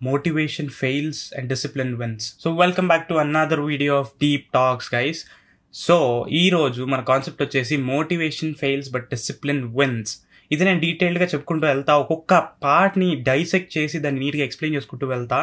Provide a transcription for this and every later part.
motivation fails and discipline wins. So welcome back to another video of Deep Talks guys. So ఈ రోజు మన concept వచ్చేసి motivation fails but discipline wins ఇది నేను డీటెయిల్డ్గా చెప్పుకుంటూ వెళ్తా. ఒక్కొక్క పార్ట్ని డైసెక్ట్ చేసి దాన్ని నీట్గా ఎక్స్ప్లెయిన్ చేసుకుంటూ వెళ్తా.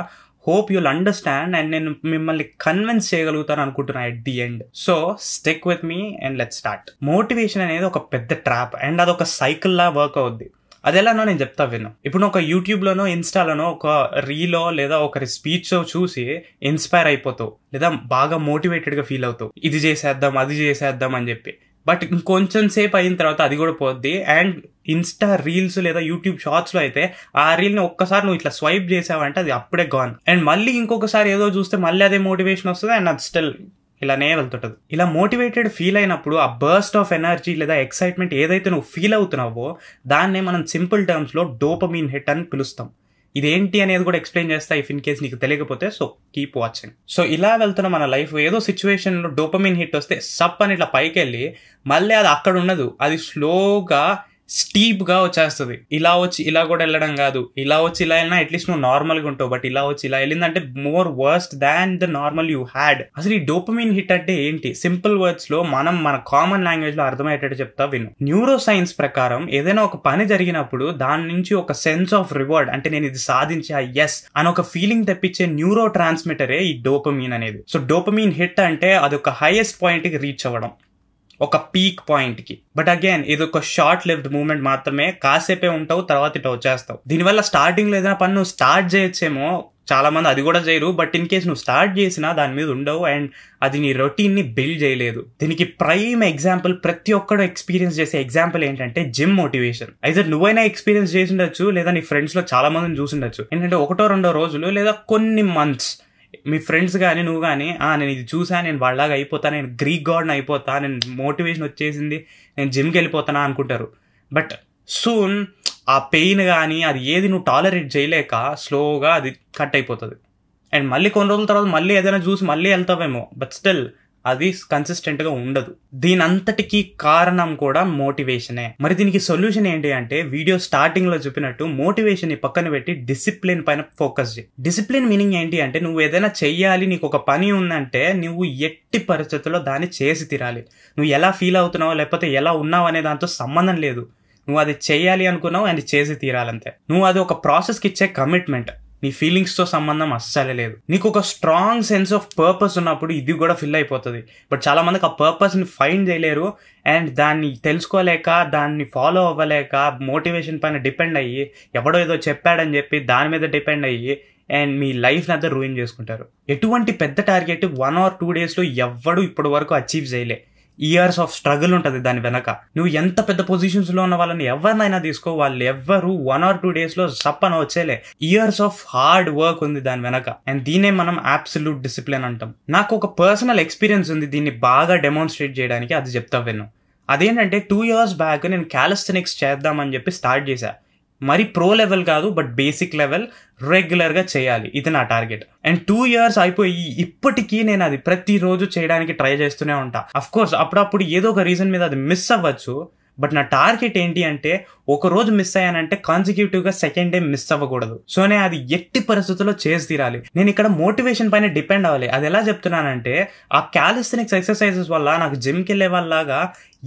హోప్ యుల్ అండర్స్టాండ్ అండ్ నేను మిమ్మల్ని కన్విన్స్ చేయగలుగుతాను అనుకుంటున్నా at the end so stick with me and let start motivation అనేది ఒక పెద్ద ట్రాప్ అండ్ అది ఒక సైకిల్లా వర్క్ అవుద్ది. అది ఎలానో నేను చెప్తా విను. ఇప్పుడు ఒక యూట్యూబ్లోనో ఇన్స్టాలోనో ఒక రీలో లేదా ఒకరి స్పీచ్ చూసి ఇన్స్పైర్ అయిపోతావు లేదా బాగా మోటివేటెడ్గా ఫీల్ అవుతావు. ఇది చేసేద్దాం అది చేసేద్దాం అని చెప్పి. బట్ ఇంకొంచెం సేపు అయిన తర్వాత అది కూడా పోద్ది. అండ్ ఇన్స్టా రీల్స్ లేదా యూట్యూబ్ షార్ట్స్లో అయితే ఆ రీల్ని ఒక్కసారి నువ్వు ఇట్లా స్వైప్ చేసావంటే అది అప్పుడే గాన్ అండ్ మళ్ళీ ఇంకొకసారి ఏదో చూస్తే మళ్ళీ అదే మోటివేషన్ వస్తుంది అండ్ అది స్టిల్ ఇలానే వెళ్తుంటుంది. ఇలా మోటివేటెడ్ ఫీల్ అయినప్పుడు ఆ బర్స్ట్ ఆఫ్ ఎనర్జీ లేదా ఎక్సైట్మెంట్ ఏదైతే నువ్వు ఫీల్ అవుతున్నావో దాన్నే మనం సింపుల్ టర్మ్స్లో డోపమీన్ హిట్ అని పిలుస్తాం. ఇదేంటి అనేది కూడా ఎక్స్ప్లెయిన్ చేస్తా ఇఫ్ ఇన్ కేస్ నీకు తెలియకపోతే సో కీప్ వాచింగ్. సో ఇలా వెళ్తున్న మన లైఫ్ ఏదో సిచ్యువేషన్లో డోపమిన్ హిట్ వస్తే సప్ అని ఇట్లా పైకి వెళ్ళి మళ్ళీ అది అక్కడ ఉండదు. అది స్లోగా స్టీప్గా వచ్చేస్తుంది. ఇలా వచ్చి ఇలా కూడా వెళ్ళడం కాదు. ఇలా వచ్చి ఇలా వెళ్ళినా అట్లీస్ట్ నువ్వు నార్మల్గా ఉంటావు. బట్ ఇలా వచ్చి ఇలా వెళ్ళిందంటే more worst than the normal you had అసలు ఈ డోపమిన్ హిట్ అంటే ఏంటి? సింపుల్ వర్డ్స్లో మనం మన కామన్ లాంగ్వేజ్లో అర్థమయ్యేటట్టు చెప్తా విను. న్యూరో సైన్స్ ప్రకారం ఏదైనా ఒక పని జరిగినప్పుడు దాని నుంచి ఒక సెన్స్ ఆఫ్ రివార్డ్ అంటే నేను ఇది సాధించా ఎస్ అని ఒక ఫీలింగ్ తెప్పించే న్యూరో ట్రాన్స్మిటరే ఈ డోపమీన్ అనేది. సో డోపమీన్ హిట్ అంటే అది ఒక హైయెస్ట్ పాయింట్కి రీచ్ అవ్వడం. ఒక పీక్ పాయింట్కి బట్ అగైన్ ఇది ఒక షార్ట్ లివ్డ్ మూమెంట్ మాత్రమే. కాసేపే ఉంటావు తర్వాత ఇటు వచ్చేస్తావు. దీనివల్ల స్టార్టింగ్లో ఏదైనా పని నువ్వు స్టార్ట్ చేయొచ్చేమో చాలా మంది అది కూడా చేయరు. బట్ ఇన్ కేస్ నువ్వు స్టార్ట్ చేసినా దాని మీద ఉండవు అండ్ అది నీ రొటీన్ని బిల్డ్ చేయలేదు. దీనికి ప్రైమ్ ఎగ్జాంపుల్ ప్రతి ఒక్కడు ఎక్స్పీరియన్స్ చేసే ఎగ్జాంపుల్ ఏంటంటే జిమ్ మోటివేషన్ అయితే నువ్వైనా ఎక్స్పీరియన్స్ చేసి ఉండొచ్చు లేదా నీ ఫ్రెండ్స్లో చాలా మందిని చూసి ఉండొచ్చు. ఏంటంటే ఒకటో రెండో రోజులు లేదా కొన్ని మంత్స్ మీ ఫ్రెండ్స్ కానీ నువ్వు కానీ నేను ఇది చూసా నేను వాళ్ళలాగా అయిపోతా నేను గ్రీక్ గాడ్ని అయిపోతా నేను మోటివేషన్ వచ్చేసింది నేను జిమ్కి వెళ్ళిపోతానా అనుకుంటారు. బట్ సూన్ ఆ పెయిన్ కానీ అది ఏది నువ్వు టాలరేట్ చేయలేక స్లోగా అది కట్ అయిపోతుంది. అండ్ మళ్ళీ కొన్ని రోజుల తర్వాత మళ్ళీ ఏదైనా చూసి మళ్ళీ వెళ్తావేమో. బట్ స్టిల్ అది కన్సిస్టెంట్గా ఉండదు. దీనంతటికీ కారణం కూడా మోటివేషనే మరి దీనికి సొల్యూషన్ ఏంటి అంటే వీడియో స్టార్టింగ్లో చెప్పినట్టు మోటివేషన్ని పక్కన పెట్టి డిసిప్లిన్ పైన ఫోకస్ చేయి. డిసిప్లిన్ మీనింగ్ ఏంటి అంటే నువ్వు ఏదైనా చెయ్యాలి నీకు ఒక పని ఉందంటే నువ్వు ఎట్టి పరిస్థితుల్లో దాన్ని చేసి తీరాలి. నువ్వు ఎలా ఫీల్ అవుతున్నావో లేకపోతే ఎలా ఉన్నావు అనే దాంతో సంబంధం లేదు. నువ్వు అది చేయాలి అనుకున్నావు అది చేసి తీరాలంతే. నువ్వు అది ఒక ప్రాసెస్కి ఇచ్చే కమిట్మెంట్ నీ ఫీలింగ్స్తో సంబంధం అస్సలే లేదు. నీకు ఒక స్ట్రాంగ్ సెన్స్ ఆఫ్ పర్పస్ ఉన్నప్పుడు ఇది కూడా ఫిల్ అయిపోతుంది. బట్ చాలా మందికి ఆ పర్పస్ని ఫైండ్ చేయలేరు. అండ్ దాన్ని తెలుసుకోలేక దాన్ని ఫాలో అవ్వలేక మోటివేషన్ పైన డిపెండ్ అయ్యి ఎవడో ఏదో చెప్పాడని చెప్పి దాని మీద డిపెండ్ అయ్యి అండ్ మీ లైఫ్ని అంతా రూయిన్ చేసుకుంటారు. ఎటువంటి పెద్ద టార్గెట్ వన్ ఆర్ టూ డేస్లో ఎవ్వడు ఇప్పటి వరకు అచీవ్ చేయలే. ఇయర్స్ ఆఫ్ స్ట్రగుల్ ఉంటుంది దాని వెనక. నువ్వు ఎంత పెద్ద పొజిషన్స్లో ఉన్న వాళ్ళని ఎవరినైనా తీసుకో వాళ్ళు ఎవ్వరు వన్ ఆర్ టూ డేస్లో సప్పన వచ్చేలే. ఇయర్స్ ఆఫ్ హార్డ్ వర్క్ ఉంది దాని వెనక. అండ్ దీనే మనం అబ్సల్యూట్ డిసిప్లిన్ అంటాం. నాకు ఒక పర్సనల్ ఎక్స్పీరియన్స్ ఉంది దీన్ని బాగా డెమాన్స్ట్రేట్ చేయడానికి అది చెప్తా విన్ను అదేంటంటే టూ ఇయర్స్ బ్యాక్ నేను క్యాలిస్థెనిక్స్ చేద్దామని చెప్పి స్టార్ట్ చేశా. మరి ప్రో లెవెల్ కాదు బట్ బేసిక్ లెవెల్ రెగ్యులర్గా చేయాలి. ఇది నా టార్గెట్ అండ్ టూ ఇయర్స్ అయిపోయి ఇప్పటికీ నేను అది ప్రతిరోజు చేయడానికి ట్రై చేస్తూనే ఉంటా. అఫ్ కోర్స్ అప్పుడప్పుడు ఏదో ఒక రీజన్ మీద అది మిస్ అవ్వచ్చు బట్ నా టార్గెట్ ఏంటి అంటే ఒక రోజు మిస్ అయ్యానంటే కాన్సిక్యూటివ్గా సెకండ్ డే మిస్ అవ్వకూడదు. సో నేను అది ఎట్టి పరిస్థితుల్లో చేసి తీరాలి. నేను ఇక్కడ మోటివేషన్ పైన డిపెండ్ అవ్వాలి. అది ఎలా చెప్తున్నానంటే ఆ క్యాలిస్థెనిక్స్ ఎక్సర్సైజెస్ వల్ల నాకు జిమ్కి వెళ్ళే వాళ్ళలాగా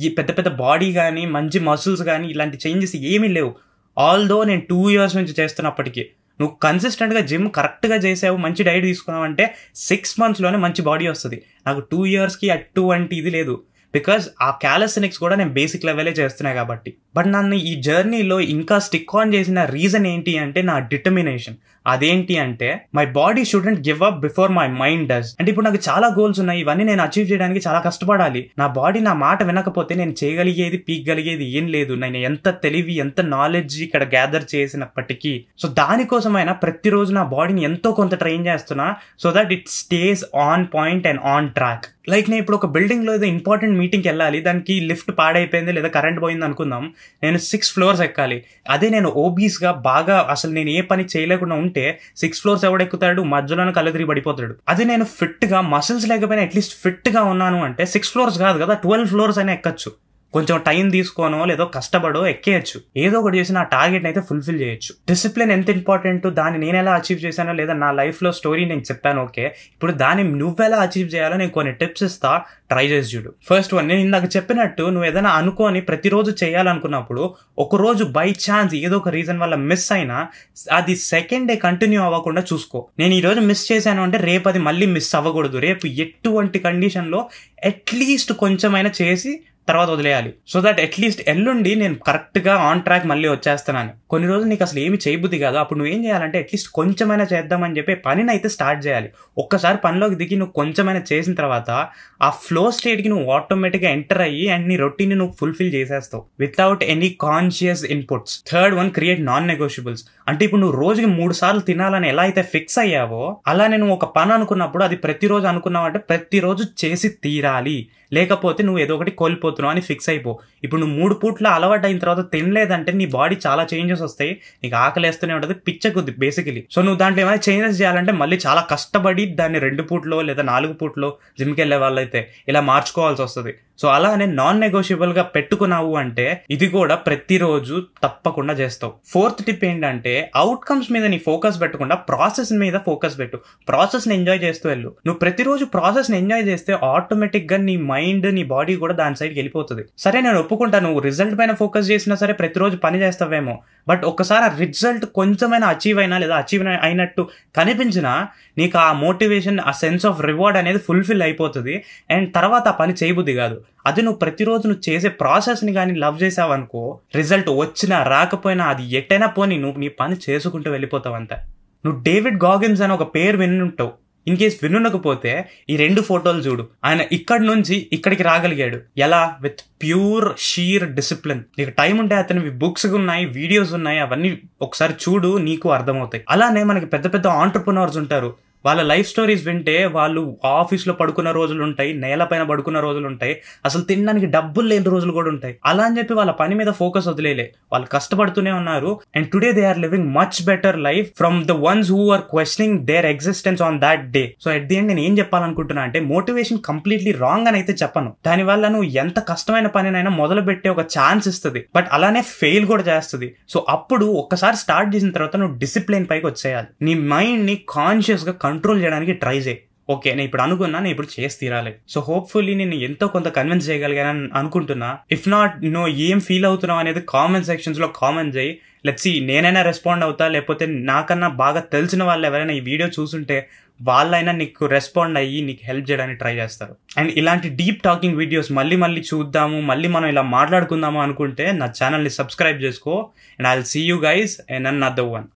ఈ పెద్ద పెద్ద బాడీ కానీ మంచి మసిల్స్ కానీ ఇలాంటి చేంజెస్ ఏమీ లేవు. ఆల్దో నేను టూ ఇయర్స్ నుంచి చేస్తున్నప్పటికీ నువ్వు కన్సిస్టెంట్గా జిమ్ కరెక్ట్గా చేసావు మంచి డైట్ తీసుకున్నావు అంటే సిక్స్ మంత్స్లోనే మంచి బాడీ వస్తుంది. నాకు టూ ఇయర్స్కి అటువంటి ఇది లేదు. బికాస్ ఆ క్యాలసినిక్స్ కూడా నేను బేసిక్ లెవెలే చేస్తున్నాయి కాబట్టి. బట్ నన్ను ఈ జర్నీలో ఇంకా స్టిక్ ఆన్ చేసిన రీజన్ ఏంటి అంటే నా డిటర్మినేషన్ అదేంటి అంటే my body shouldn't give up before my mind does అంటే ఇప్పుడు నాకు చాలా గోల్స్ ఉన్నాయి ఇవన్నీ నేను అచీవ్ చేయడానికి చాలా కష్టపడాలి. నా బాడీ నా మాట వినకపోతే నేను చేయగలిగేది పీకగలిగేది ఏం లేదు. నేను ఎంత తెలివి ఎంత నాలెడ్జ్ ఇక్కడ గ్యాదర్ చేసినప్పటికీ. సో దానికోసమైనా ప్రతిరోజు నా బాడీని ఎంతో కొంత ట్రైన్ చేస్తున్నా so that it stays on point and on track like నేను ఇప్పుడు ఒక బిల్డింగ్లో ఏదో ఇంపార్టెంట్ మీటింగ్కి వెళ్ళాలి దానికి లిఫ్ట్ పాడైపోయింది లేదా కరెంట్ పోయింది అనుకుందాం నేను సిక్స్ ఫ్లోర్స్ ఎక్కాలి. అదే నేను ఓబీస్గా బాగా అసలు నేను ఏ పని చేయలేకుండా ఉంటే సిక్స్ ఫ్లోర్స్ ఎవడెక్కుతాడు మధ్యలోనే కళ్ళు తిరిగి పడిపోతాడు. అదే నేను ఫిట్గా మసిల్స్ లేకపోయినా అట్లీస్ట్ ఫిట్గా ఉన్నాను అంటే సిక్స్ ఫ్లోర్స్ కాదు కదా ట్వెల్వ్ ఫ్లోర్స్ అయినా ఎక్కచ్చు. కొంచెం టైం తీసుకోనో లేదో కష్టపడో ఎక్కేయచ్చు. ఏదో ఒకటి చేసి నా టార్గెట్ అయితే ఫుల్ఫిల్ చేయొచ్చు. డిసిప్లిన్ ఎంత ఇంపార్టెంట్ దాన్ని నేను ఎలా అచీవ్ చేశానో లేదా నా లైఫ్లో స్టోరీ నేను చెప్పాను ఓకే ఇప్పుడు దాన్ని నువ్వెలా అచీవ్ చేయాలో నేను కొన్ని టిప్స్ ఇస్తా ట్రై చేసి చూడు. ఫస్ట్ వన్ నేను ఇందాక చెప్పినట్టు నువ్వు ఏదైనా అనుకోని ప్రతిరోజు చేయాలనుకున్నప్పుడు ఒకరోజు బై ఛాన్స్ ఏదో ఒక రీజన్ వల్ల మిస్ అయినా అది సెకండ్ డే కంటిన్యూ అవ్వకుండా చూసుకో. నేను ఈ రోజు మిస్ చేశాను అంటే రేపు అది మళ్ళీ మిస్ అవ్వకూడదు. రేపు ఎటువంటి కండిషన్లో అట్లీస్ట్ కొంచెమైనా చేసి తర్వాత వదిలేయాలి. సో దట్ అట్లీస్ట్ ఎల్లుండి నేను కరెక్ట్గా ఆన్ ట్రాక్ మళ్ళీ వచ్చేస్తున్నాను. కొన్ని రోజులు నీకు అసలు ఏమి చేయబుద్ది కాదు. అప్పుడు నువ్వు ఏం చేయాలంటే అట్లీస్ట్ కొంచెమైనా చేద్దామని చెప్పి పనిని అయితే స్టార్ట్ చేయాలి. ఒక్కసారి పనిలోకి దిగి నువ్వు కొంచెమైనా చేసిన తర్వాత ఆ ఫ్లో స్టేట్కి నువ్వు ఆటోమేటిక్గా ఎంటర్ అయ్యి అండ్ నీ రొటీన్ నువ్వు fulfil చేసేస్తావు. Without any conscious inputs third one create non negotiables అంటే ఇప్పుడు నువ్వు రోజుకి మూడు సార్లు తినాలని ఎలా అయితే ఫిక్స్ అయ్యావో అలా నేను ఒక పని అనుకున్నప్పుడు అది ప్రతిరోజు అనుకున్నావు అంటే ప్రతిరోజు చేసి తీరాలి. లేకపోతే నువ్వు ఏదో ఒకటి కోల్పోతున్నావు అని ఫిక్స్ అయిపో. ఇప్పుడు నువ్వు మూడు పూట్ల అలవాటు అయిన తర్వాత తినలేదంటే నీ బాడీ చాలా చేంజెస్ వస్తాయి. నీకు ఆకలేస్తూనే ఉంటుంది పిచ్చకుద్ది బేసికలీ సో నువ్వు దాంట్లో ఏమైనా చేంజెస్ చేయాలంటే మళ్ళీ చాలా కష్టపడి దాన్ని రెండు పూట్లో లేదా నాలుగు పూట్లో జిమ్కి వెళ్ళే వాళ్ళైతే ఇలా మార్చుకోవాల్సి వస్తుంది. సో అలానే నాన్ నెగోషియబుల్గా పెట్టుకున్నావు అంటే ఇది కూడా ప్రతిరోజు తప్పకుండా చేస్తావు. ఫోర్త్ టిప్ ఏంటంటే అవుట్కమ్స్ మీద నీ ఫోకస్ పెట్టకుండా ప్రాసెస్ మీద ఫోకస్ పెట్టు. ప్రాసెస్ని ఎంజాయ్ చేస్తూ వెళ్ళు. నువ్వు ప్రతిరోజు ప్రాసెస్ని ఎంజాయ్ చేస్తే ఆటోమేటిక్గా నీ మైండ్ నీ బాడీ కూడా దాని సైడ్కి వెళ్ళిపోతుంది. సరే నేను ఒప్పుకుంటా. నువ్వు రిజల్ట్ పైన ఫోకస్ చేసినా సరే ప్రతిరోజు పని చేస్తావేమో. బట్ ఒక్కసారి ఆ రిజల్ట్ కొంచెమైనా అచీవ్ అయినా లేదా అచీవ్ అయినట్టు కనిపించినా నీకు ఆ మోటివేషన్ ఆ సెన్స్ ఆఫ్ రివార్డ్ అనేది ఫుల్ఫిల్ అయిపోతుంది. అండ్ తర్వాత ఆ పని చేయబుద్ది కాదు. అది నువ్వు ప్రతిరోజు నువ్వు చేసే ప్రాసెస్ని కానీ లవ్ చేసావనుకో రిజల్ట్ వచ్చినా రాకపోయినా అది ఎట్టైనా పోనీ నువ్వు నీ పని చేసుకుంటూ వెళ్ళిపోతావు అంతే నువ్వు డేవిడ్ గాగిన్స్ అని ఒక పేరు వినుంటావు. ఇన్ కేస్ వినుండకపోతే ఈ రెండు ఫోటోలు చూడు. ఆయన ఇక్కడి నుంచి ఇక్కడికి రాగలిగాడు. ఎలా? With pure sheer discipline. నీకు టైం ఉంటే అతనివి బుక్స్ ఉన్నాయి వీడియోస్ ఉన్నాయి అవన్నీ ఒకసారి చూడు నీకు అర్థమవుతాయి. అలానే మనకి పెద్ద పెద్ద ఆంటర్ప్రినర్స్ ఉంటారు. వాళ్ళ లైఫ్ స్టోరీస్ వింటే వాళ్ళు ఆఫీస్లో పడుకున్న రోజులు ఉంటాయి నేల పైన పడుకున్న రోజులు ఉంటాయి అసలు తినడానికి డబ్బులు లేని రోజులు కూడా ఉంటాయి. అలా అని చెప్పి వాళ్ళ పని మీద ఫోకస్ వదిలేలే. వాళ్ళు కష్టపడుతూనే ఉన్నారు and today they are living much better life from the ones who are questioning their existence on that day so at the end నేను ఏం చెప్పాలనుకుంటున్నా అంటే మోటివేషన్ కంప్లీట్లీ రాంగ్ అని అయితే చెప్పను. దానివల్ల నువ్వు ఎంత కష్టమైన పనినైనా మొదలు పెట్టే ఒక ఛాన్స్ ఇస్తుంది. బట్ అలానే ఫెయిల్ కూడా చేస్తుంది. సో అప్పుడు ఒక్కసారి స్టార్ట్ చేసిన తర్వాత నువ్వు డిసిప్లిన్ పైకి వచ్చేయాలి. నీ మైండ్ని కాన్షియస్గా కంట్రోల్ చేయడానికి ట్రై చేయి. ఓకే నేను ఇప్పుడు అనుకున్నా నేను ఇప్పుడు చేసి తీరాలి. సో హోప్ఫుల్లీ నేను ఎంతో కొంత కన్విన్స్ చేయగలిగానని అనుకుంటున్నా. ఇఫ్ నాట్ నువ్వు ఏం ఫీల్ అవుతున్నావు అనేది కామెంట్ సెక్షన్స్లో కామెంట్ చేయి. లెట్స్ నేనైనా రెస్పాండ్ అవుతా? లేకపోతే నాకన్నా బాగా తెలిసిన వాళ్ళు ఎవరైనా ఈ వీడియో చూసుంటే వాళ్ళైనా నీకు రెస్పాండ్ అయ్యి నీకు హెల్ప్ చేయడానికి ట్రై చేస్తారు. అండ్ ఇలాంటి డీప్ టాకింగ్ వీడియోస్ మళ్ళీ మళ్ళీ చూద్దాము మళ్ళీ మనం ఇలా మాట్లాడుకుందాము అనుకుంటే నా ఛానల్ని సబ్స్క్రైబ్ చేసుకో. And I see you guys and another one